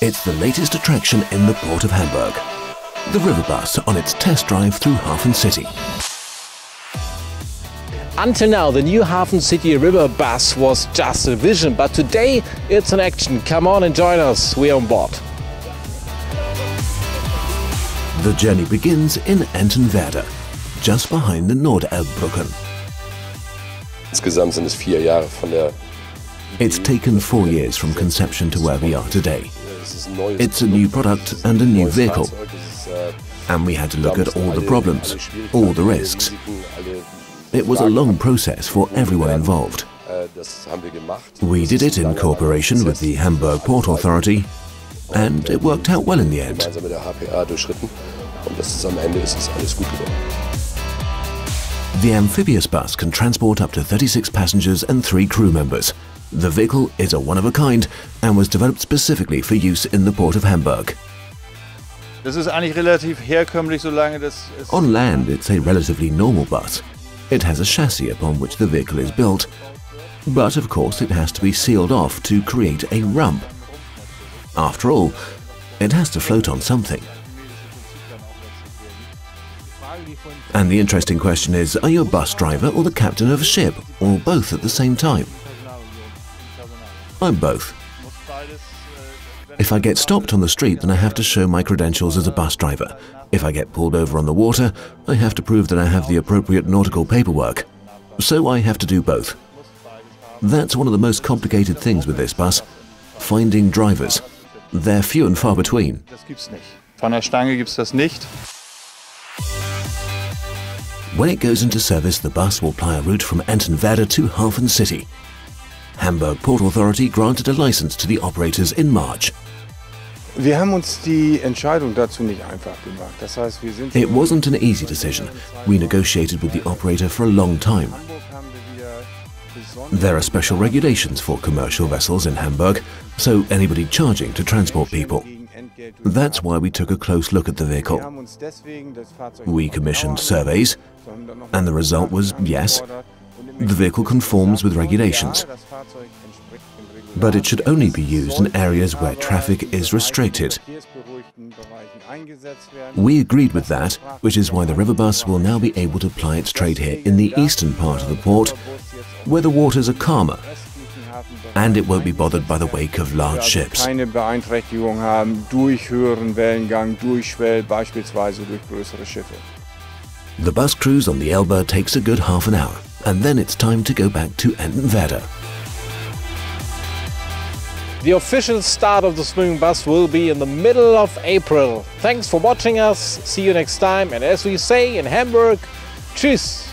It's the latest attraction in the port of Hamburg. The river bus on its test drive through Hafencity. Until now, the new Hafencity river bus was just a vision, but today it's in action. Come on and join us. We're on board. The journey begins in Entenwerder, just behind the Norderelbbrücken. Insgesamt sind es vier Jahre von der It's taken four years from conception to where we are today. It's a new product and a new vehicle. Uh, and we had to look at all the problems, all the risks. It was a long process for everyone uh, involved. Uh, we did it in cooperation with the Hamburg Port Authority, and it worked out well in the end. gemeinsam mit der HPA durchschritten und das ist am Ende ist es alles gut geworden. The amphibious bus can transport up to 36 passengers and three crew members. The vehicle is a one of a kind and was developed specifically for use in the port of Hamburg. Das ist eigentlich relativ herkömmlich, solange das es On land, it's a relatively normal bus. It has a chassis upon which the vehicle is built, but of course it has to be sealed off to create a rump. After all, it has to float on something. And the interesting question is, are you a bus driver or the captain of a ship, or both at the same time? I'm both. If I get stopped on the street, then I have to show my credentials as a bus driver. If I get pulled over on the water, I have to prove that I have the appropriate nautical paperwork. So I have to do both. That's one of the most complicated things with this bus finding drivers. They're few and far between. das gibt's nicht. Von der Stange gibt's das nicht. When it goes into service, the bus will ply a route from Entenwerder to Hafencity. Hamburg Port Authority granted a license to the operators in March. Wir haben uns die Entscheidung dazu nicht einfach gemacht. Das heißt, wir sind It wasn't an easy decision. We negotiated with the operator for a long time. Hamburg haben wir wieder besonders There are special regulations for commercial vessels in Hamburg, so anybody charging to transport people. That's why we took a close look at the vehicle. haben uns deswegen das Fahrzeug We commissioned surveys, sondern dann noch and the result was yes, gefordert und im the vehicle conforms with regulations. Ja, das Fahrzeug entspricht den But it should only be used in areas where traffic is restricted. verkehrsberuhigten Bereichen eingesetzt werden. We agreed with that, which is why the river bus will now be able to ply its trade here in the eastern part of the port, where the waters are calmer and it won't be bothered by the wake of large ships. keine Beeinträchtigung haben durch höheren Wellengang, durch Schwell, beispielsweise durch größere Schiffe. The bus cruise on the Elbe takes a good half an hour, and then it's time to go back to Entenwerder. The official start of the swimming bus will be in the middle of April. Thanks for watching us. See you next time. And as we say in Hamburg, tschüss.